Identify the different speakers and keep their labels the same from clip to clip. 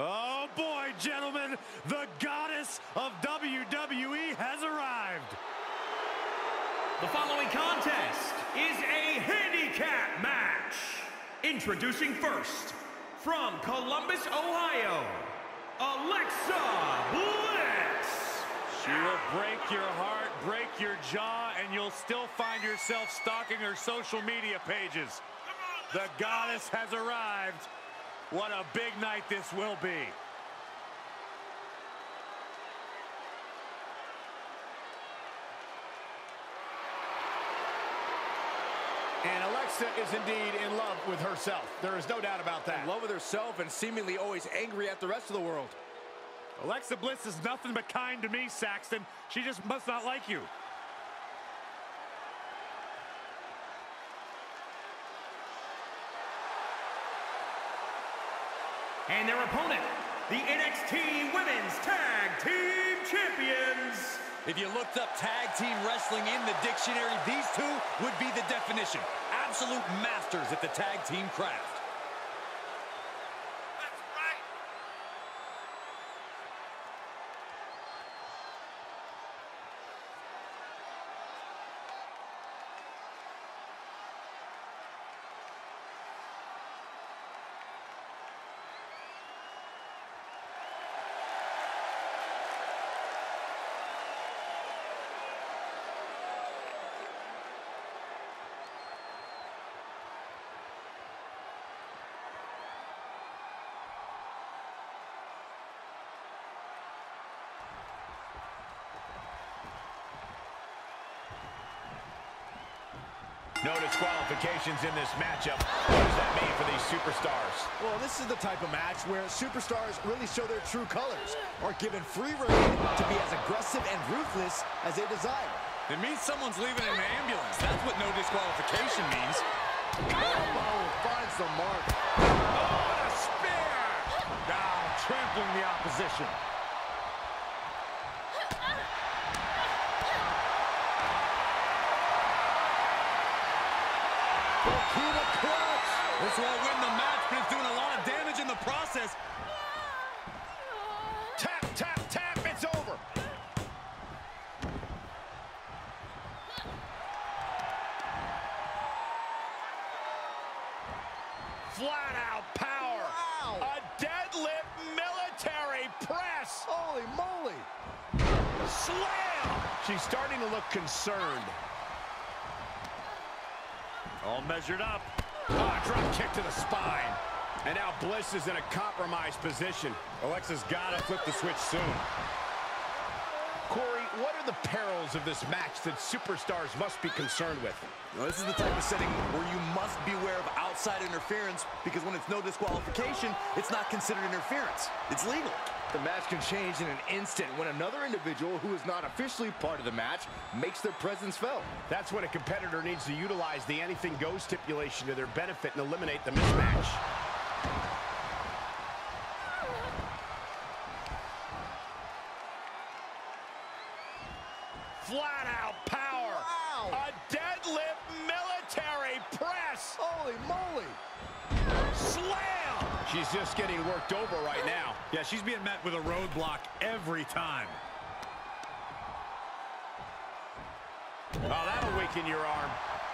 Speaker 1: Oh boy, gentlemen, the goddess of WWE has arrived.
Speaker 2: The following contest is a handicap match. Introducing first, from Columbus, Ohio, Alexa Bliss.
Speaker 1: She will break your heart, break your jaw, and you'll still find yourself stalking her social media pages. The goddess has arrived. What a big night this will be.
Speaker 3: And Alexa is indeed in love with herself. There is no doubt about that.
Speaker 4: In love with herself and seemingly always angry at the rest of the world.
Speaker 1: Alexa Bliss is nothing but kind to me, Saxton. She just must not like you.
Speaker 2: And their opponent, the NXT Women's Tag Team Champions.
Speaker 4: If you looked up tag team wrestling in the dictionary, these two would be the definition. Absolute masters at the tag team craft.
Speaker 3: No disqualifications in this matchup. What does that mean for these superstars?
Speaker 5: Well, this is the type of match where superstars really show their true colors, are given free reign to be as aggressive and ruthless as they desire.
Speaker 4: It means someone's leaving in an ambulance. That's what no disqualification means.
Speaker 5: Elbow finds the mark.
Speaker 1: Oh, a spear! Down, trampling the opposition.
Speaker 4: Won't win the match, but it's doing a lot of damage in the process.
Speaker 3: Tap, tap, tap. It's over. Flat out power.
Speaker 5: Wow.
Speaker 3: A deadlift military press.
Speaker 5: Holy moly.
Speaker 3: Slam. She's starting to look concerned.
Speaker 1: All measured up.
Speaker 3: Drop kick to the spine. And now Bliss is in a compromised position. Alexa's got to flip the switch soon. What are the perils of this match that superstars must be concerned with?
Speaker 4: This is the type of setting where you must beware of outside interference because when it's no disqualification, it's not considered interference. It's legal.
Speaker 5: The match can change in an instant when another individual who is not officially part of the match makes their presence felt.
Speaker 3: That's when a competitor needs to utilize the anything goes stipulation to their benefit and eliminate the mismatch. She's just getting worked over right now.
Speaker 1: Yeah, she's being met with a roadblock every time.
Speaker 3: Oh, that'll weaken your arm.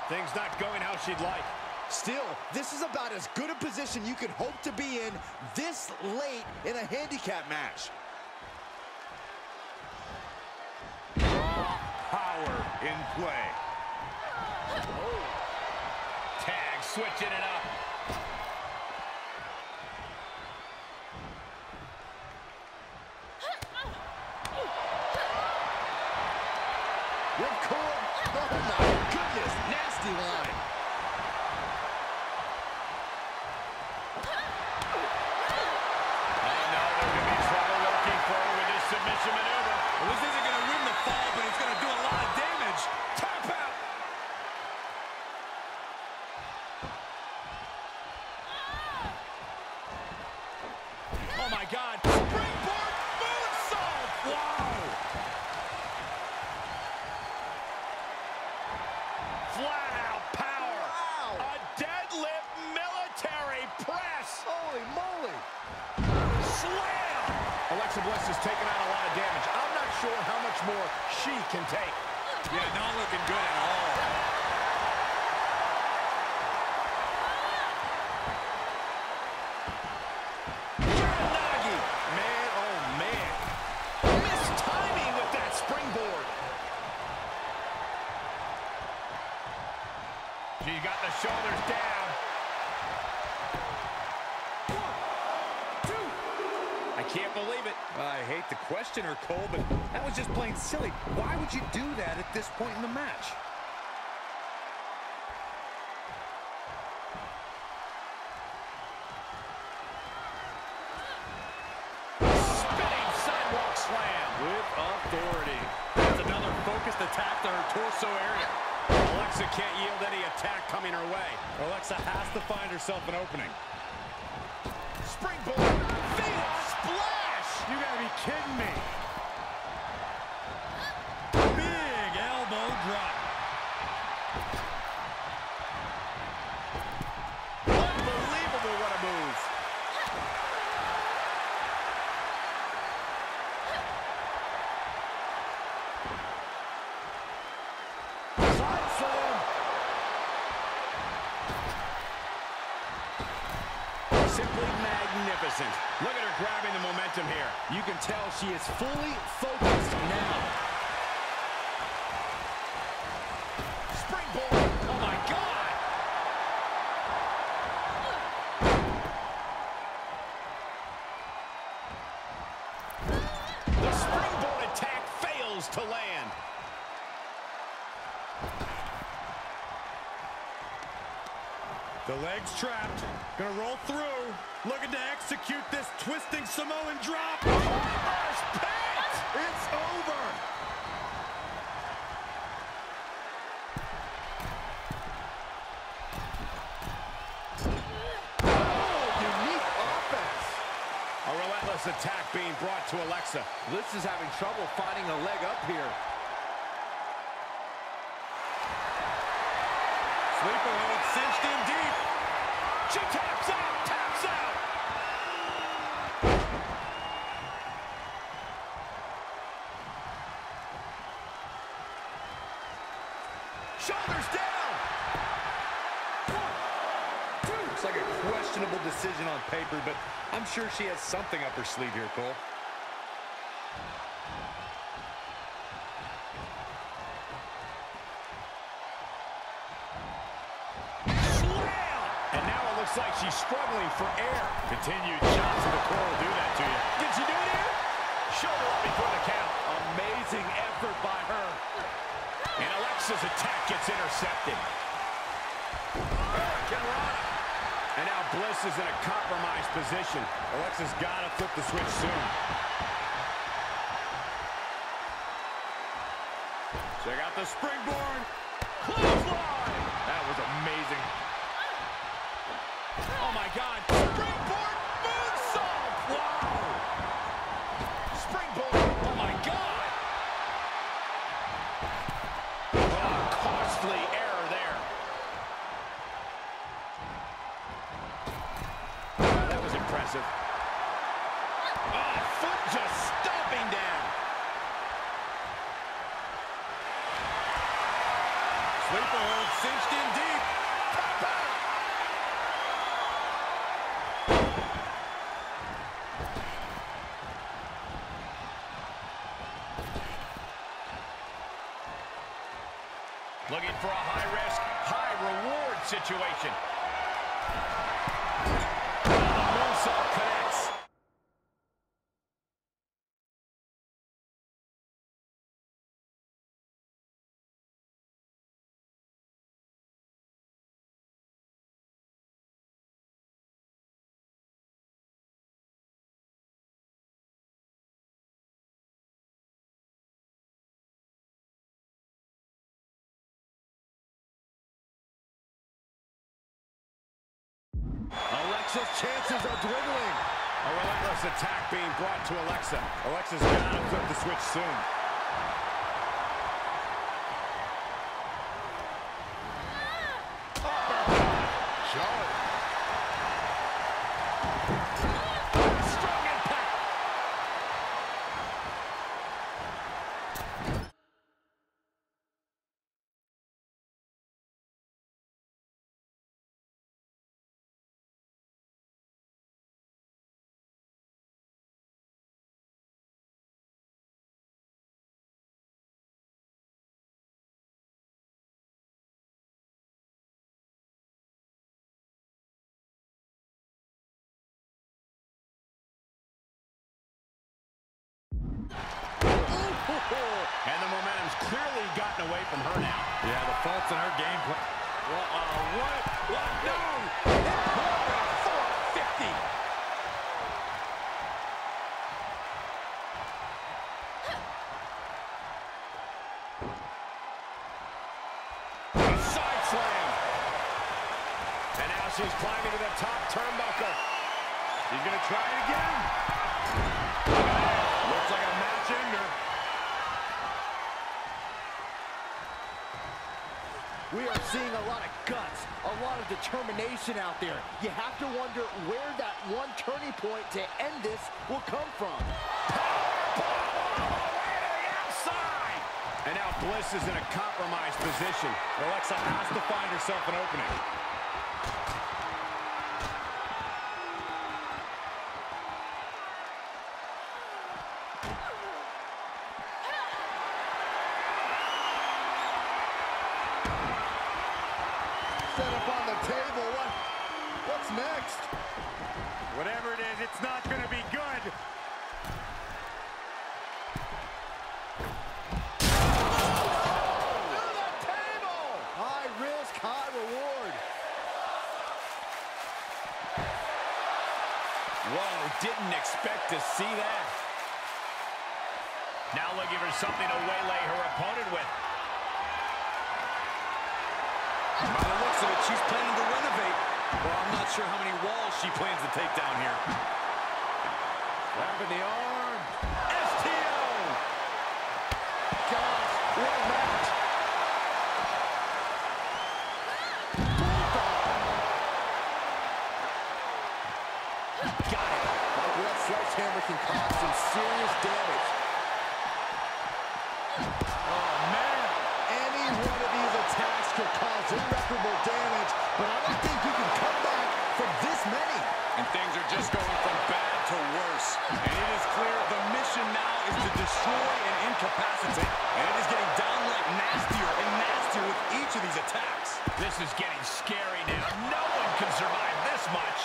Speaker 3: Things not going how she'd like.
Speaker 5: Still, this is about as good a position you could hope to be in this late in a handicap match.
Speaker 3: Power in play. Tag switching it up.
Speaker 5: Ripcord. Oh my goodness, nasty line.
Speaker 3: I know there could be trouble lurking for her with this submission maneuver.
Speaker 4: Well, this isn't going to win the fall, but it's going to do a lot of damage.
Speaker 3: Tap out. Oh my God. Springboard moonsault. Wow. Flat out power.
Speaker 5: Wow.
Speaker 3: A deadlift military press.
Speaker 5: Holy moly.
Speaker 3: Slam. more she can take.
Speaker 1: Yeah, not looking good at all.
Speaker 3: Uranage. Man, oh man. Missed timing with that springboard. She got the shoulders down.
Speaker 1: I can't believe it. I hate to Cole, but that was just plain silly. Why would you do that at this point in the match?
Speaker 3: Spinning sidewalk slam.
Speaker 1: With authority. That's another focused attack to her torso area.
Speaker 3: Alexa can't yield any attack coming her way.
Speaker 1: Alexa has to find herself an opening.
Speaker 3: Springboard. Phoenix splash.
Speaker 1: You gotta be kidding me. Big elbow drop.
Speaker 3: Unbelievable what a move.
Speaker 5: Side slam.
Speaker 3: Simply magnificent. Look at her grabbing the momentum here.
Speaker 5: You can tell she is fully focused now.
Speaker 3: Springboard. Oh my God. The springboard attack fails to land.
Speaker 1: The leg's trapped. Gonna roll through. Looking to execute this twisting Samoan drop.
Speaker 3: Reverse pit.
Speaker 1: It's over.
Speaker 5: Oh, unique offense.
Speaker 3: A relentless attack being brought to Alexa.
Speaker 4: Bliss is having trouble finding a leg up here.
Speaker 1: Sleeper hold cinched in deep.
Speaker 3: She taps out,
Speaker 1: paper, but I'm sure she has something up her sleeve here, Cole.
Speaker 3: Slam. And now it looks like she's struggling for air.
Speaker 1: Continued shots to the core will do that to you.
Speaker 3: Did she do it here? Shoulder up before the count.
Speaker 4: Amazing effort by her.
Speaker 3: And Alexa's attack gets intercepted. Hurricanrana. And now Bliss is in a compromised position.
Speaker 1: Alexa's got to flip the switch soon. Check out the springboard.
Speaker 3: Clothesline.
Speaker 1: That was amazing. Sleeper hold cinched in deep.
Speaker 3: Looking for a high-risk, high-reward situation.
Speaker 5: Alexa's chances are dwindling.
Speaker 3: A relentless attack being brought to Alexa.
Speaker 1: Alexa's got to flip the switch soon.
Speaker 3: Ooh. And the momentum's clearly gotten away from her now.
Speaker 1: Yeah, the faults in her game plan. Uh what? What? No!
Speaker 3: Hit she's climbing to the top turnbuckle.
Speaker 1: She's going to try it again.
Speaker 5: Of determination out there. You have to wonder where that one turning point to end this will come from.
Speaker 3: And now Bliss is in a compromised position.
Speaker 1: Alexa has to find herself an opening.
Speaker 5: Set up on the table. What? What's next?
Speaker 1: Whatever it is, it's not going to be good.
Speaker 5: High risk, high reward.
Speaker 3: Whoa, didn't expect to see that. Now looking for something to waylay her opponent with.
Speaker 4: By the looks of it, she's planning to renovate. Well, I'm not sure how many walls she plans to take down here.
Speaker 3: Wrapping the arm.
Speaker 4: STO!
Speaker 5: Gosh, what a match.
Speaker 3: Got it.
Speaker 5: Like that sledgehammer can cause some serious damage.
Speaker 1: Oh, man.
Speaker 5: Any one of these attacks could cause irreparable damage, but I don't think you can come back from this many.
Speaker 4: And things are just going from bad to worse. And it is clear the mission now is to destroy and incapacitate. And it is getting downright nastier and nastier with each of these attacks.
Speaker 3: This is getting scary now. No one can survive this much.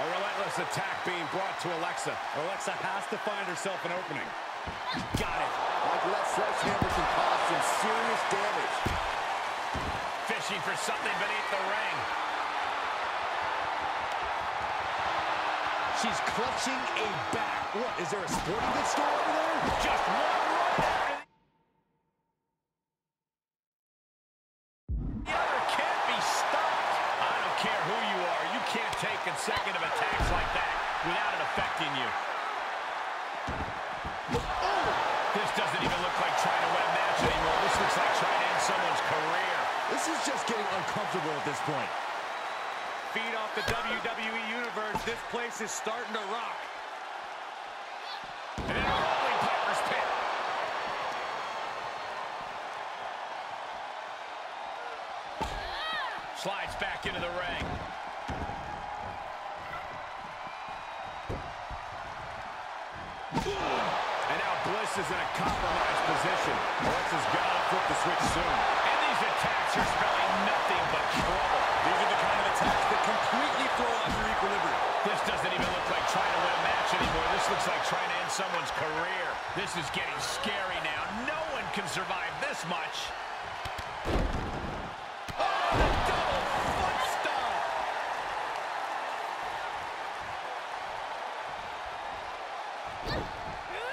Speaker 3: A relentless attack being brought to Alexa.
Speaker 1: Alexa has to find herself an opening.
Speaker 3: Got it.
Speaker 5: Like that sledgehammer can cause some serious damage.
Speaker 3: Fishing for something beneath the ring.
Speaker 5: She's clutching a bat. What, is there a sporting goods store over there?
Speaker 3: Just one right after the other can't be stopped. I don't care who you are. You can't take consecutive attacks like that without it affecting you. This doesn't even look like trying to win a match anymore. This looks like trying to end someone's career.
Speaker 5: This is just getting uncomfortable at this point.
Speaker 1: Feed off the WWE Universe. This place is starting to rock.
Speaker 3: And then a rolling Piper's pit. Slides back into the ring. And Bliss is in a compromised position. Alexa's got to flip the switch soon. And these attacks are spelling nothing but trouble.
Speaker 4: These are the kind of attacks that completely throw off your equilibrium.
Speaker 3: This doesn't even look like trying to win a match anymore. This looks like trying to end someone's career. This is getting scary now. No one can survive this much. Oh, the double foot stomp.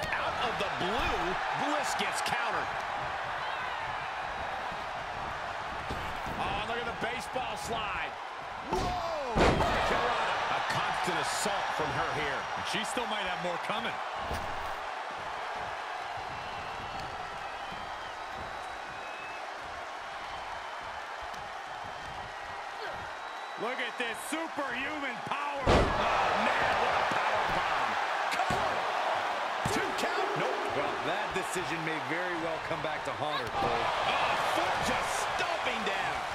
Speaker 3: Out of the blue, Bliss gets countered. Oh, look at the baseball slide. Whoa! Hurricanrana. A constant assault from her here.
Speaker 1: She still might have more coming. Look at this superhuman power.
Speaker 3: Oh, man, what a power bomb.
Speaker 1: Cover.
Speaker 3: Two count. Nope.
Speaker 4: Well, that decision may very well come back to haunt her, Cole.
Speaker 3: Oh, foot just stomping down.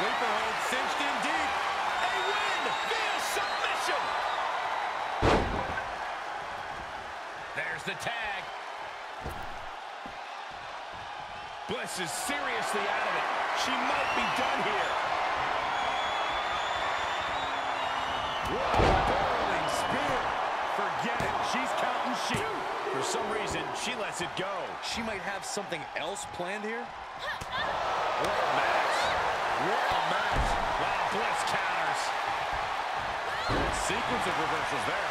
Speaker 4: Sleeper hold cinched in deep.
Speaker 3: A win via submission. There's the tag. Bliss is seriously out of it. She might be done here.
Speaker 5: Whoa, rolling spear.
Speaker 4: Forget it. She's counting sheep.
Speaker 3: For some reason, she lets it go.
Speaker 4: She might have something else planned here.
Speaker 3: What a match. What a match. Wow, Bliss counters.
Speaker 4: Sequence of reversals there.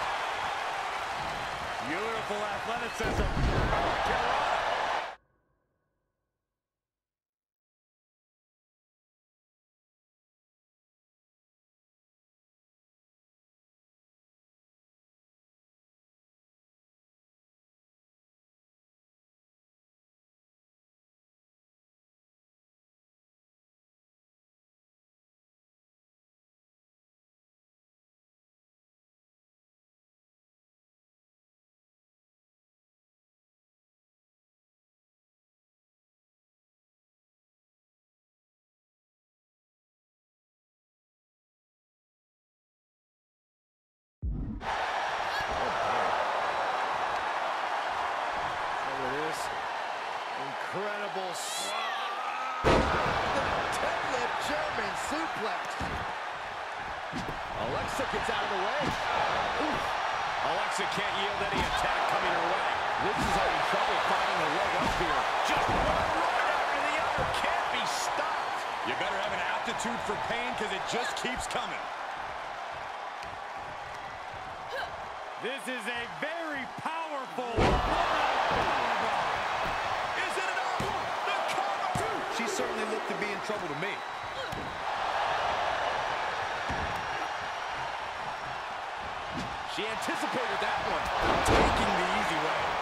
Speaker 1: Beautiful athleticism.
Speaker 5: Look Incredible. Deadlift German suplex. Alexa gets out of the way. Oof.
Speaker 3: Alexa can't yield any attack coming her way.
Speaker 5: This is having trouble finding a leg up here.
Speaker 3: Just one right after the other. Can't be stopped.
Speaker 4: You better have an aptitude for pain because it just keeps coming.
Speaker 1: This is a very powerful.
Speaker 3: Is it enough? The cover.
Speaker 4: She certainly looked to be in trouble to me.
Speaker 5: She anticipated that one.
Speaker 4: Taking the easy way.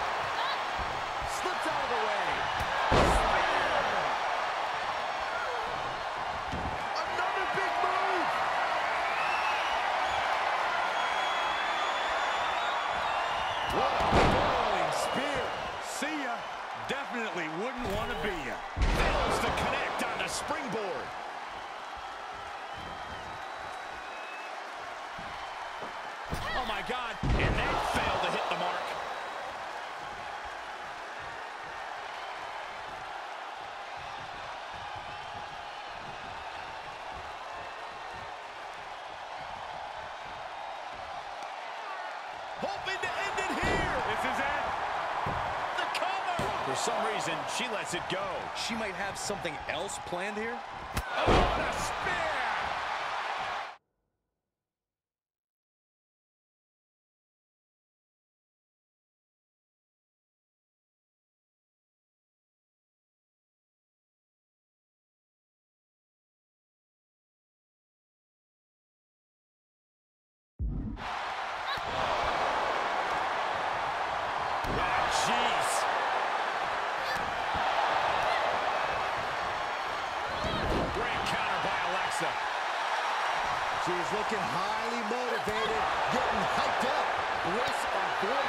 Speaker 3: Some reason, she lets it go.
Speaker 4: She might have something else planned here.
Speaker 3: Oh, what a spear!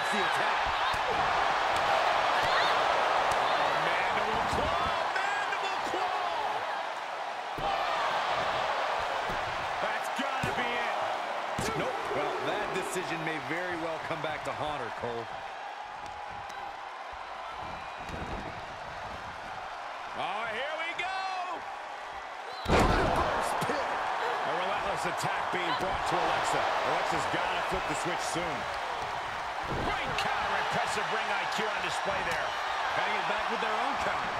Speaker 5: Avoids the attack.
Speaker 3: Mandible claw, mandible claw.
Speaker 1: That's gotta be it.
Speaker 4: Nope. Well, that decision may very well come back to haunt her, Cole.
Speaker 3: Oh, here we go.
Speaker 5: Reverse pit.
Speaker 3: A relentless attack being brought to Alexa.
Speaker 1: Alexa's gotta flip the switch soon.
Speaker 3: Great counter, impressive ring IQ on display there.
Speaker 1: Gotta back with their own counter.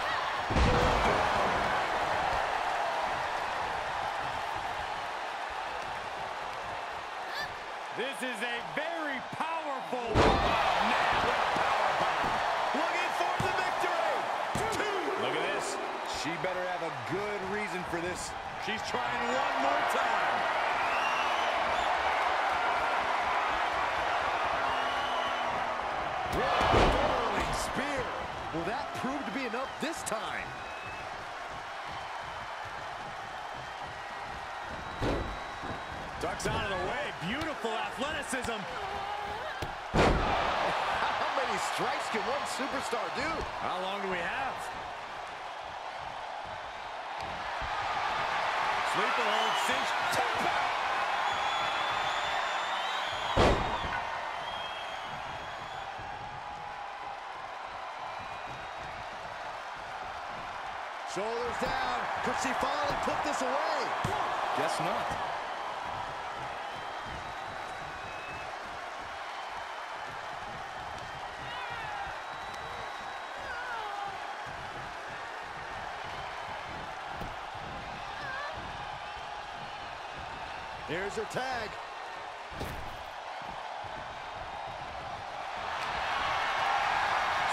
Speaker 1: This is a very powerful.
Speaker 4: Look at this. She better have a good reason for this.
Speaker 1: She's trying one more time.
Speaker 5: Whirling spear. Will that prove to be enough this time?
Speaker 1: Ducks out of the way. Beautiful athleticism.
Speaker 5: How many strikes can one superstar do?
Speaker 1: How long do we have? Sleeper hold, cinch, tap out.
Speaker 5: Shoulders down. Could she finally put this away?
Speaker 1: Guess not.
Speaker 5: Here's her tag.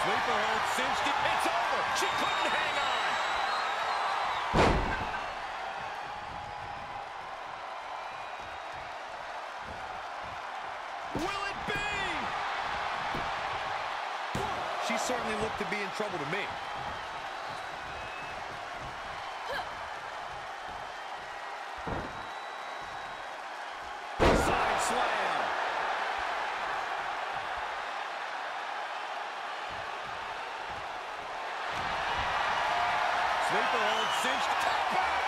Speaker 3: Sleeper hold cinched it. It's over. She couldn't hang on. Will it be?
Speaker 1: She certainly looked to be in trouble to me.
Speaker 3: Side slam.
Speaker 1: Sleeper hold cinched. Tap out.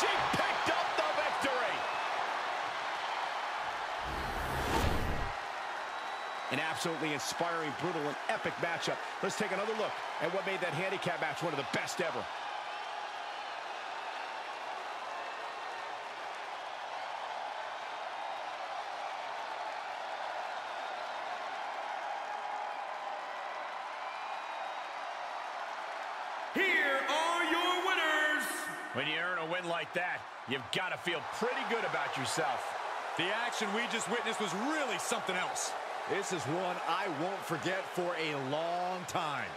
Speaker 3: She picked up the victory.
Speaker 6: An absolutely inspiring, brutal, and epic matchup. Let's take another look at what made that handicap match one of the best ever.
Speaker 3: Like that, you've got to feel pretty good about yourself.
Speaker 1: The action we just witnessed was really something else.
Speaker 5: This is one I won't forget for a long time.